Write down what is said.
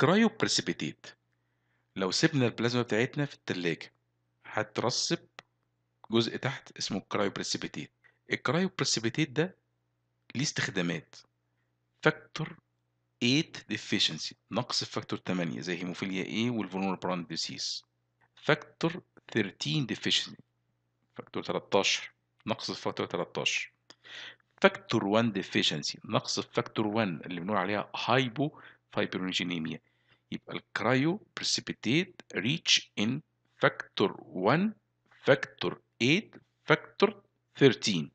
Cryoprecipitate. لو سيبنا البلازما بتاعتنا في التلاجة هترسب جزء تحت اسمه cryoprecipitate. ال cryoprecipitate ده ليه استخدامات. Factor 8 deficiency نقص في factor 8 زي hemophilia A وال von Willebrand disease factor 13 deficiency factor 13 نقص في factor 13 factor 1 deficiency نقص في factor 1 اللي بنقول عليها hypo fibrinogenemia يبقى ال cryoprecipitate rich in factor 1 factor 8 factor 13